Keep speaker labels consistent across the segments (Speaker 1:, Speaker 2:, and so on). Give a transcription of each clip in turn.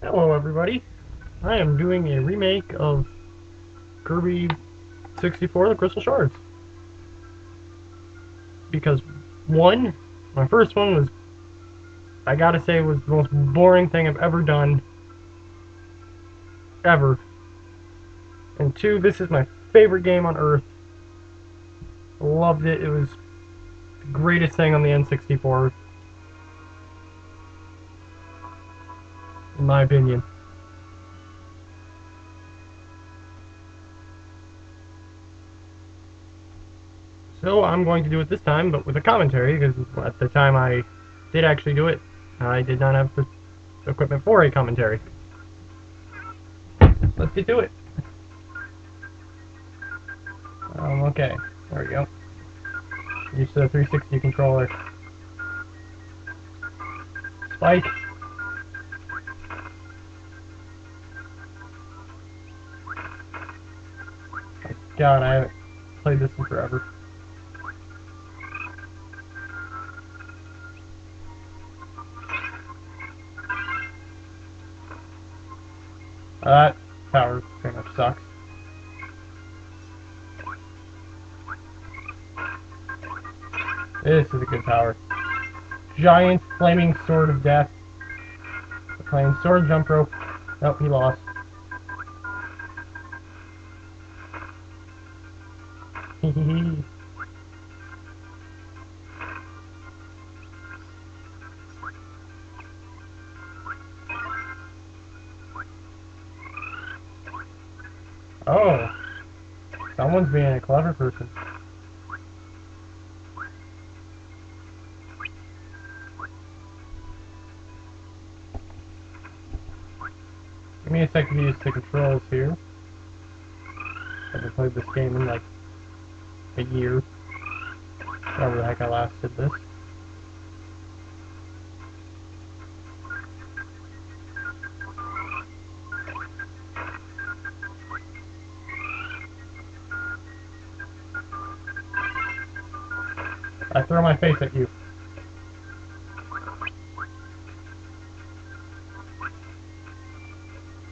Speaker 1: Hello everybody. I am doing a remake of Kirby 64 The Crystal Shards. Because one, my first one was I gotta say was the most boring thing I've ever done. Ever. And two, this is my favorite game on earth. Loved it. It was the greatest thing on the N64. In my opinion. So I'm going to do it this time, but with a commentary, because at the time I did actually do it, I did not have the equipment for a commentary. Let's get to it. Um, okay, there we go. Use the 360 controller. Spike. God, I haven't played this in forever. Uh, that power pretty much sucks. This is a good power. Giant flaming sword of death. Playing sword jump rope. Nope, he lost. oh. Someone's being a clever person. Give me a second to use the controls here. I haven't played this game in like a year. However the heck I last did this. I throw my face at you.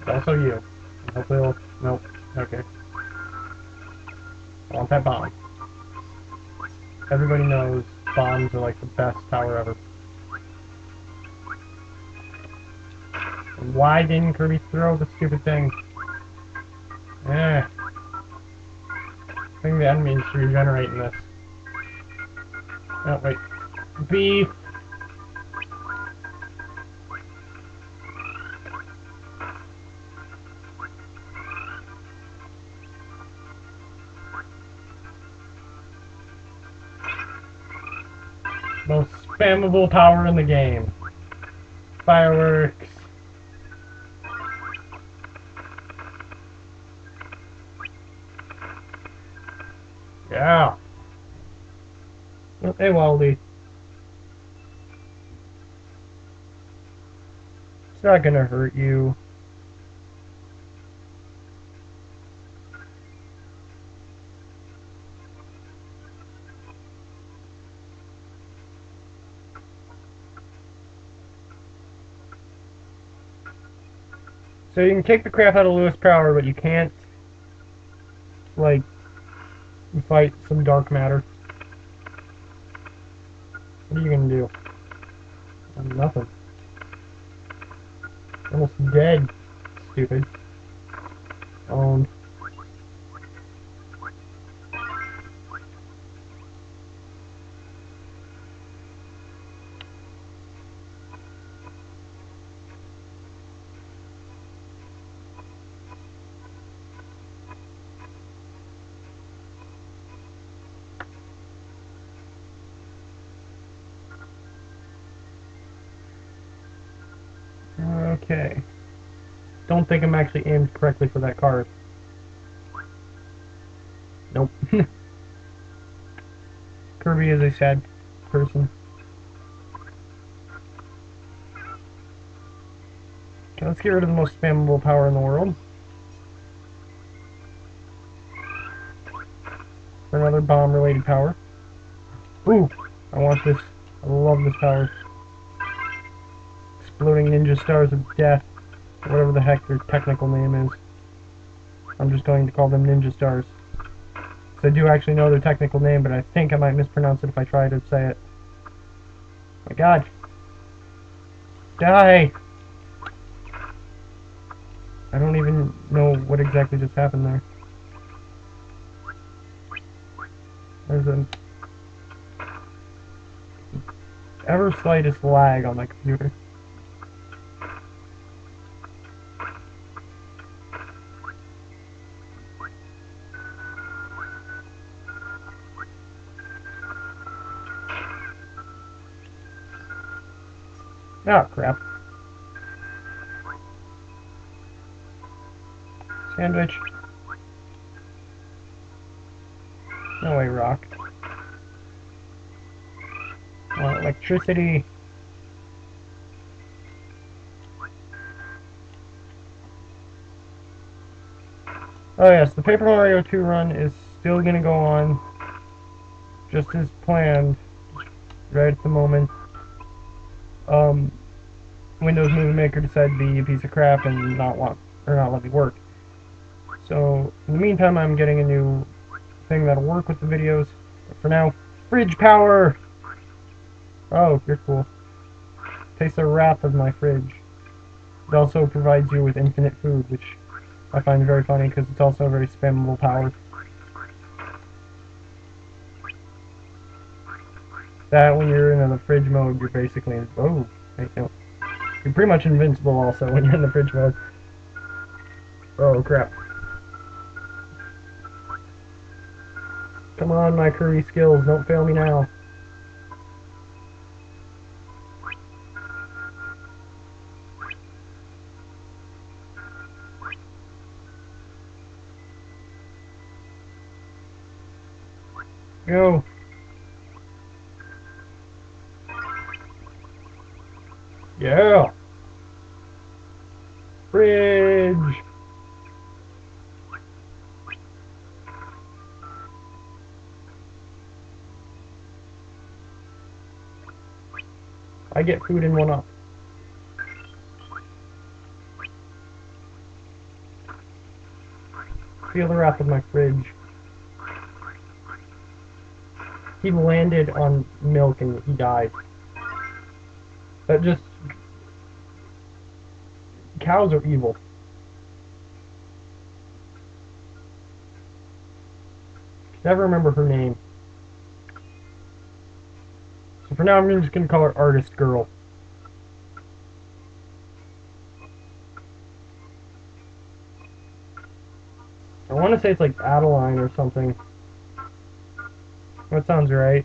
Speaker 1: Also you. Hopefully it'll... Nope. Okay. I want that bomb. Everybody knows bombs are like the best power ever. Why didn't Kirby throw the stupid thing? Eh. I think the enemies regenerate in this. Oh, wait. Beef! Most spammable power in the game. Fireworks. Yeah. Hey, Waldy. It's not gonna hurt you. So you can kick the crap out of Lewis Power, but you can't, like, fight some dark matter. What are you gonna do? Nothing. Almost dead. Stupid. Owned. Okay. Don't think I'm actually aimed correctly for that card. Nope. Kirby is a sad person. Okay, let's get rid of the most spammable power in the world. For another bomb-related power. Ooh! I want this. I love this power exploding ninja stars of death. Whatever the heck their technical name is. I'm just going to call them Ninja Stars. So I do actually know their technical name, but I think I might mispronounce it if I try to say it. My god. Die! I don't even know what exactly just happened there. There's an ever slightest lag on my computer. Oh, crap. Sandwich. No way, rock. Electricity. Oh yes, the Paper Mario 2 run is still gonna go on just as planned right at the moment. Um, Windows Movie Maker decided to be a piece of crap and not want or not let me work. So in the meantime, I'm getting a new thing that'll work with the videos. But for now, fridge power. Oh, you're cool. Taste the wrath of my fridge. It also provides you with infinite food, which I find very funny because it's also a very spammable power. That when you're in the fridge mode, you're basically oh, you're pretty much invincible also when you're in the fridge mode. Oh crap! Come on, my curry skills, don't fail me now. Go. Yeah. Fridge. I get food in one up. Feel the wrath of my fridge. He landed on milk and he died. That just... Cows are evil. Never remember her name. So for now, I'm just going to call her Artist Girl. I want to say it's like Adeline or something. That sounds right.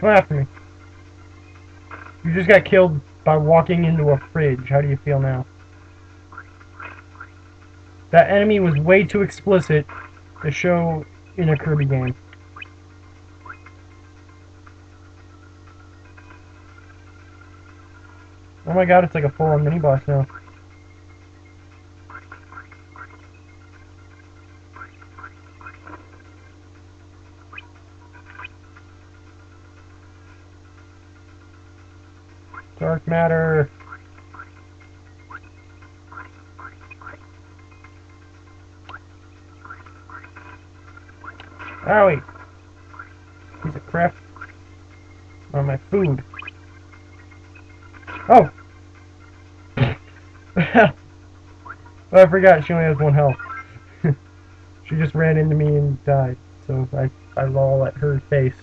Speaker 1: Come after me. You just got killed by walking into a fridge. How do you feel now? That enemy was way too explicit to show in a Kirby game. Oh my god, it's like a full-on mini-boss now. Dark matter. Owie! Piece of crap. On my food. Oh! oh! I forgot she only has one health. she just ran into me and died. So I, I lol at her face.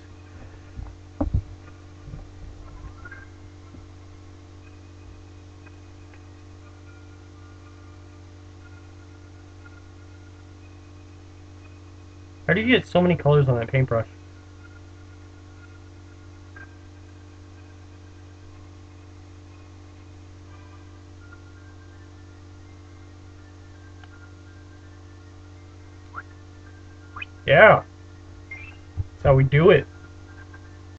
Speaker 1: How do you get so many colors on that paintbrush? Yeah. That's how we do it.